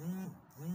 Mm-hmm.